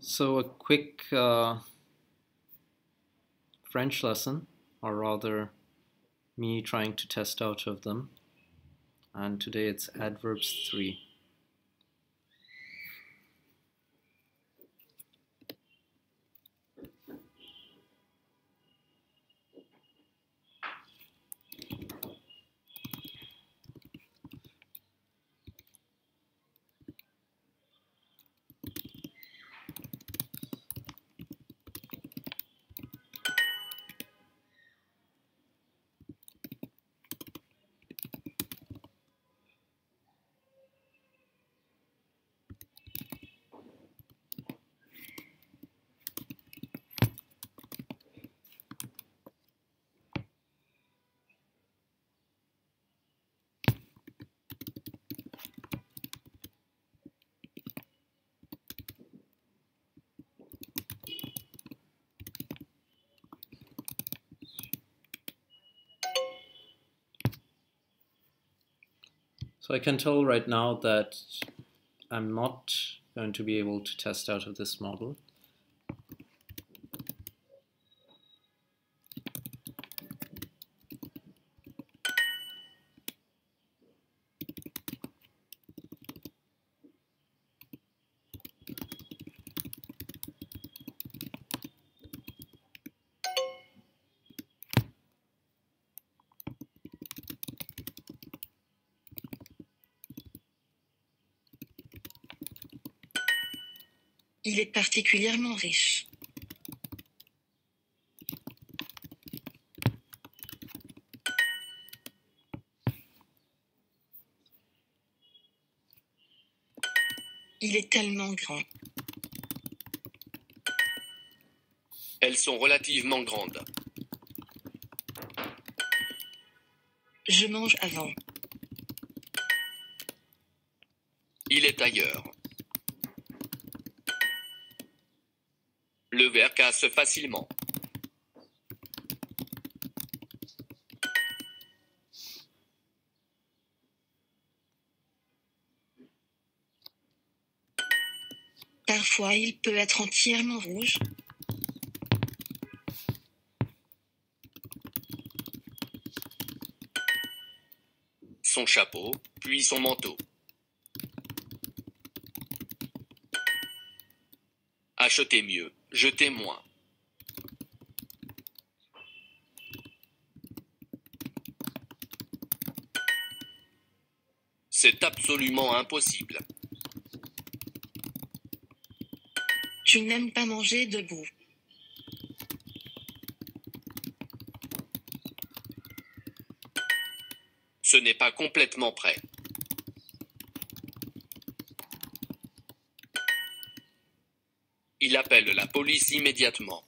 So a quick uh, French lesson, or rather me trying to test out of them. And today it's adverbs 3. So I can tell right now that I'm not going to be able to test out of this model. Il est particulièrement riche. Il est tellement grand. Elles sont relativement grandes. Je mange avant. Il est ailleurs. Le verre casse facilement. Parfois, il peut être entièrement rouge. Son chapeau, puis son manteau. Achetez mieux, jetez moins. C'est absolument impossible. Tu n'aimes pas manger debout. Ce n'est pas complètement prêt. Il appelle la police immédiatement.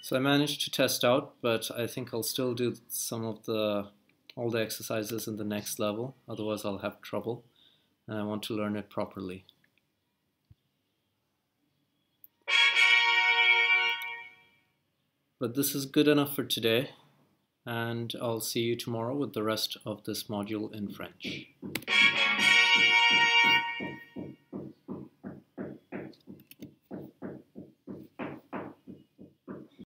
So I managed to test out, but I think I'll still do some of the all the exercises in the next level, otherwise I'll have trouble, and I want to learn it properly. But this is good enough for today, and I'll see you tomorrow with the rest of this module in French.